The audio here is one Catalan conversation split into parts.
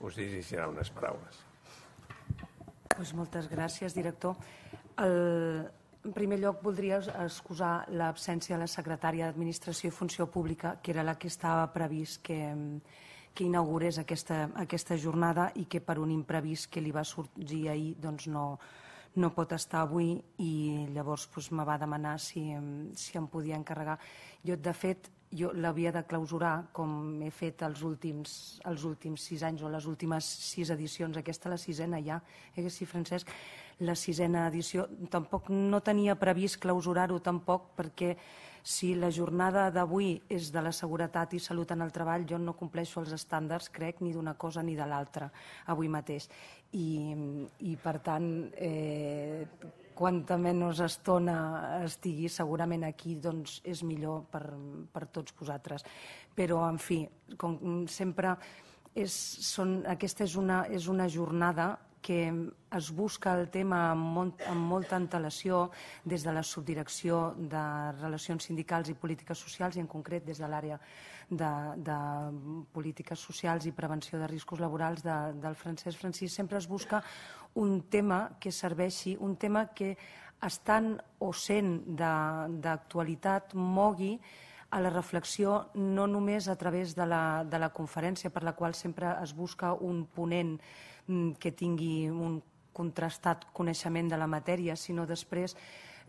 us dirigirà unes paraules. Pues moltes gràcies, director. El, en primer lloc, voldria excusar l'absència de la secretària d'Administració i Funció Pública, que era la que estava previst que, que inaugurés aquesta, aquesta jornada i que per un imprevist que li va sorgir ahir doncs no, no pot estar avui i llavors doncs, me va demanar si, si em podia encarregar. Jo, de fet, jo l'havia de clausurar, com he fet els últims, els últims sis anys o les últimes sis edicions. Aquesta la sisena ja, eh, sí, Francesc? La sisena edició. Tampoc no tenia previst clausurar-ho tampoc perquè si la jornada d'avui és de la seguretat i salut en el treball, jo no compleixo els estàndards, crec, ni d'una cosa ni de l'altra avui mateix. I, i per tant, eh, quanta menys estona estigui segurament aquí doncs és millor per, per tots vosaltres. Però, en fi, com sempre, és, són, aquesta és una, és una jornada que es busca el tema amb, molt, amb molta antelació des de la subdirecció de Relacions Sindicals i Polítiques Socials i en concret des de l'àrea de, de Polítiques Socials i Prevenció de Riscos Laborals de, del Francesc Francis. Sempre es busca un tema que serveixi, un tema que estant o sent d'actualitat mogui a la reflexió no només a través de la, de la conferència per la qual sempre es busca un ponent mm, que tingui un contrastat coneixement de la matèria, sinó després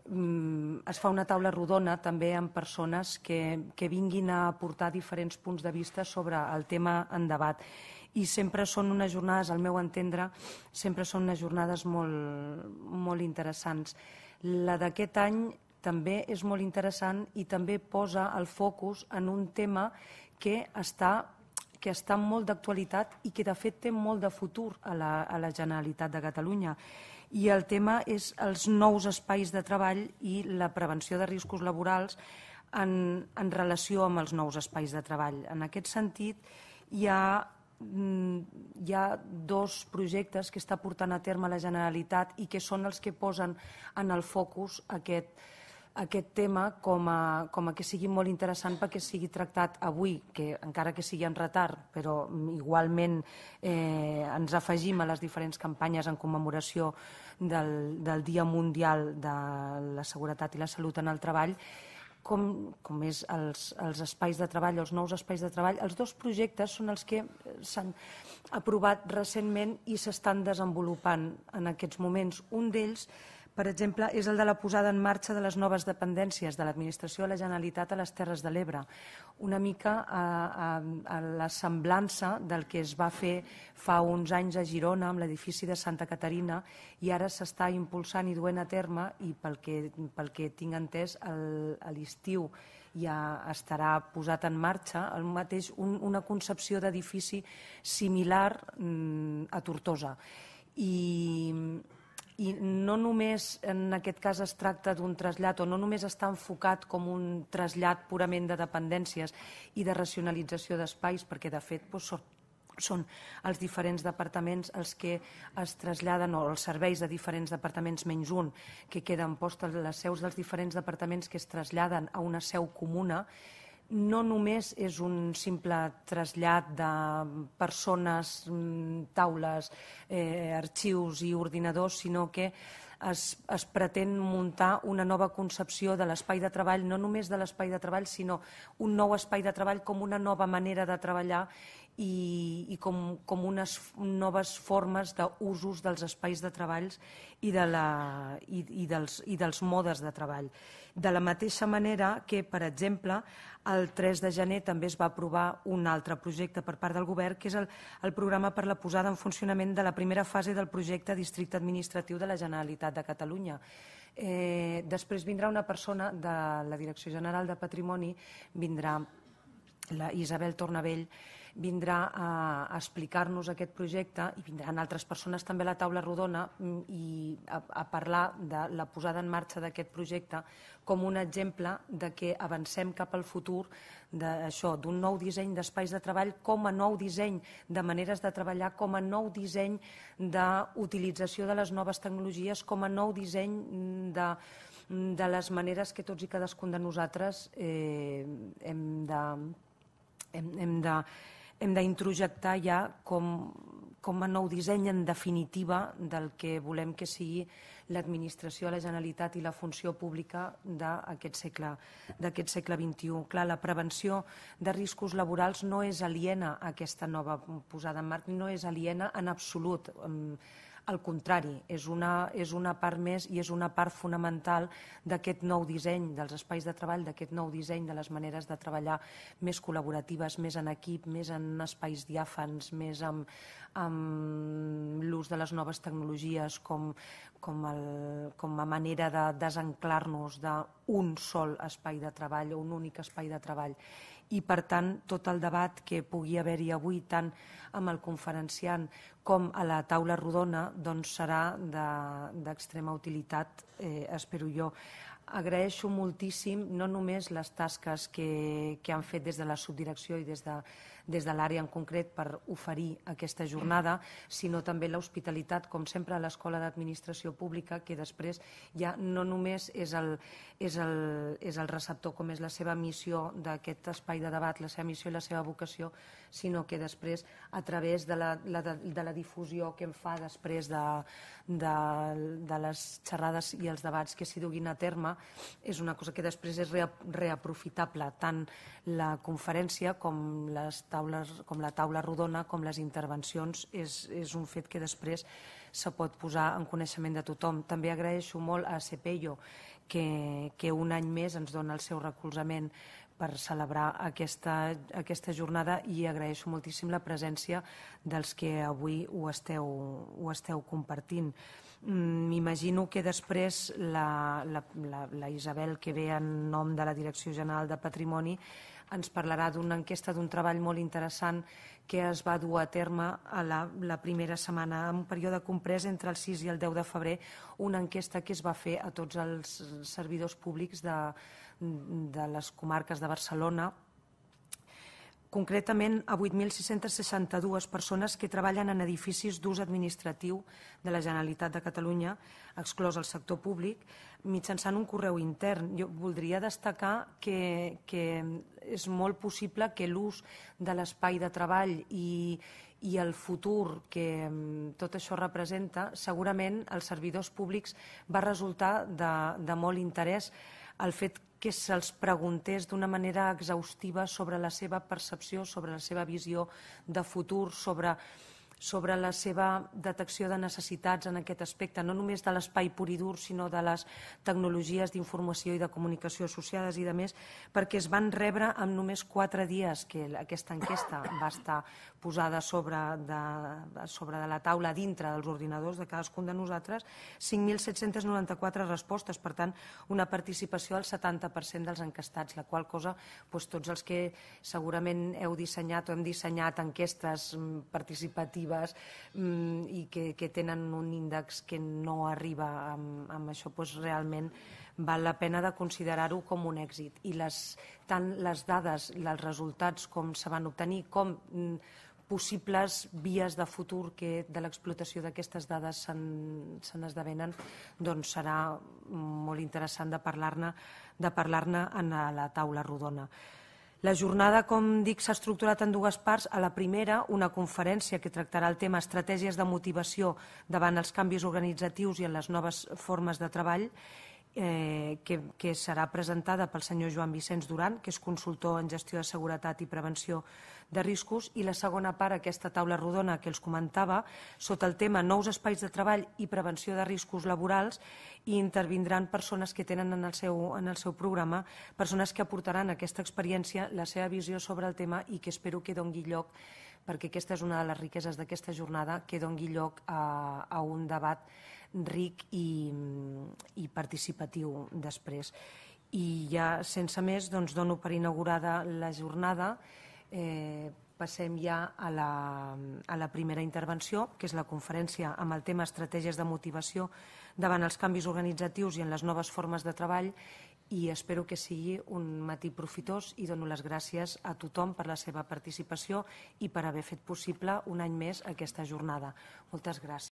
mm, es fa una taula rodona també amb persones que, que vinguin a aportar diferents punts de vista sobre el tema en debat i sempre són unes jornades, al meu entendre, sempre són unes jornades molt, molt interessants. La d'aquest any també és molt interessant i també posa el focus en un tema que està que està molt d'actualitat i que de fet té molt de futur a la, a la Generalitat de Catalunya. I el tema és els nous espais de treball i la prevenció de riscos laborals en, en relació amb els nous espais de treball. En aquest sentit, hi ha Mm, hi ha dos projectes que està portant a terme la Generalitat i que són els que posen en el focus aquest, aquest tema com a, com a que sigui molt interessant perquè sigui tractat avui, que encara que sigui en retard, però igualment eh, ens afegim a les diferents campanyes en commemoració del, del Dia Mundial de la Seguretat i la Salut en el Treball, com, com és els, els espais de treball, els nous espais de treball. Els dos projectes són els que s'han aprovat recentment i s'estan desenvolupant en aquests moments. Un d'ells per exemple, és el de la posada en marxa de les noves dependències de l'administració de la Generalitat a les Terres de l'Ebre. Una mica a, a, a la semblança del que es va fer fa uns anys a Girona amb l'edifici de Santa Caterina i ara s'està impulsant i duent a terme i pel que, pel que tinc entès a l'estiu ja estarà posat en marxa el mateix, un, una concepció d'edifici similar mm, a Tortosa. I i no només en aquest cas es tracta d'un trasllat o no només està enfocat com un trasllat purament de dependències i de racionalització d'espais, perquè de fet doncs, són, els diferents departaments els que es traslladen o els serveis de diferents departaments menys un que queden postes les seus dels diferents departaments que es traslladen a una seu comuna no només és un simple trasllat de persones, mm, taules, eh, arxius i ordinadors, sinó que es, es pretén muntar una nova concepció de l'espai de treball, no només de l'espai de treball, sinó un nou espai de treball com una nova manera de treballar i, i com, com unes noves formes d'usos dels espais de treballs i, de la, i, i, dels, i dels modes de treball. De la mateixa manera que, per exemple, el 3 de gener també es va aprovar un altre projecte per part del govern, que és el, el programa per la posada en funcionament de la primera fase del projecte Districte Administratiu de la Generalitat de Catalunya. Eh, després vindrà una persona de la Direcció General de Patrimoni, vindrà la Isabel Tornavell, vindrà a, explicar-nos aquest projecte i vindran altres persones també a la taula rodona mm, i a, a parlar de la posada en marxa d'aquest projecte com un exemple de que avancem cap al futur d'això, d'un nou disseny d'espais de treball com a nou disseny de maneres de treballar, com a nou disseny d'utilització de les noves tecnologies, com a nou disseny de, de les maneres que tots i cadascun de nosaltres eh, hem de, hem, hem de hem d'introjectar ja com, com a nou disseny en definitiva del que volem que sigui l'administració la Generalitat i la funció pública d'aquest segle, segle XXI. Clar, la prevenció de riscos laborals no és aliena a aquesta nova posada en marca, no és aliena en absolut. Al contrari, és una, és una part més i és una part fonamental d'aquest nou disseny dels espais de treball, d'aquest nou disseny de les maneres de treballar més col·laboratives, més en equip, més en espais diàfans, més amb, amb l'ús de les noves tecnologies com, com, el, com a manera de desenclar-nos d'un sol espai de treball o un únic espai de treball i per tant tot el debat que pugui haver-hi avui tant amb el conferenciant com a la taula rodona doncs serà d'extrema de, utilitat, eh, espero jo. Agraeixo moltíssim no només les tasques que, que han fet des de la subdirecció i des de, des de l'àrea en concret per oferir aquesta jornada, sinó també l'hospitalitat, com sempre a l'Escola d'Administració Pública, que després ja no només és el, és, el, és el receptor, com és la seva missió d'aquest espai de debat, la seva missió i la seva vocació, sinó que després, a través de la, la, de la difusió que em fa després de, de, de les xerrades i els debats que s'hi duguin a terme, és una cosa que després és reaprofitable, tant la conferència com les taules, com la taula rodona, com les intervencions, és, és un fet que després se pot posar en coneixement de tothom. També agraeixo molt a Cepello que, que un any més ens dona el seu recolzament per celebrar aquesta, aquesta jornada i agraeixo moltíssim la presència dels que avui ho esteu, ho esteu compartint. Mm, m'imagino que després la, la, la, la Isabel, que ve en nom de la Direcció General de Patrimoni, ens parlarà d'una enquesta d'un treball molt interessant que es va dur a terme a la, la primera setmana, en un període comprès entre el 6 i el 10 de febrer, una enquesta que es va fer a tots els servidors públics de, de les comarques de Barcelona, concretament a 8.662 persones que treballen en edificis d'ús administratiu de la Generalitat de Catalunya, exclòs el sector públic, mitjançant un correu intern. Jo voldria destacar que, que és molt possible que l'ús de l'espai de treball i, i el futur que mm, tot això representa, segurament als servidors públics va resultar de, de molt interès el fet que se'ls preguntés d'una manera exhaustiva sobre la seva percepció, sobre la seva visió de futur, sobre sobre la seva detecció de necessitats en aquest aspecte, no només de l'espai pur i dur, sinó de les tecnologies d'informació i de comunicació associades i de més, perquè es van rebre en només quatre dies que aquesta enquesta va estar posada sobre de, sobre de la taula dintre dels ordinadors de cadascun de nosaltres, 5.794 respostes, per tant, una participació del 70% dels encastats, la qual cosa doncs, tots els que segurament heu dissenyat o hem dissenyat enquestes mm, participatives positives mm, i que, que tenen un índex que no arriba amb, amb això, doncs realment val la pena de considerar-ho com un èxit. I les, tant les dades, els resultats com se van obtenir, com mm, possibles vies de futur que de l'explotació d'aquestes dades se n'esdevenen, doncs serà molt interessant de parlar-ne de parlar en la taula rodona. La jornada, com dic, s'ha estructurat en dues parts. A la primera, una conferència que tractarà el tema estratègies de motivació davant els canvis organitzatius i en les noves formes de treball eh, que, que serà presentada pel senyor Joan Vicenç Duran, que és consultor en gestió de seguretat i prevenció de riscos, i la segona part, aquesta taula rodona que els comentava, sota el tema nous espais de treball i prevenció de riscos laborals, i intervindran persones que tenen en el seu, en el seu programa, persones que aportaran aquesta experiència, la seva visió sobre el tema i que espero que dongui lloc perquè aquesta és una de les riqueses d'aquesta jornada, que dongui lloc a, a un debat ric i, i participatiu després. I ja, sense més, doncs, dono per inaugurada la jornada. Eh, passem ja a la, a la primera intervenció, que és la conferència amb el tema Estratègies de motivació davant els canvis organitzatius i en les noves formes de treball i espero que sigui un matí profitós i dono les gràcies a tothom per la seva participació i per haver fet possible un any més aquesta jornada. Moltes gràcies.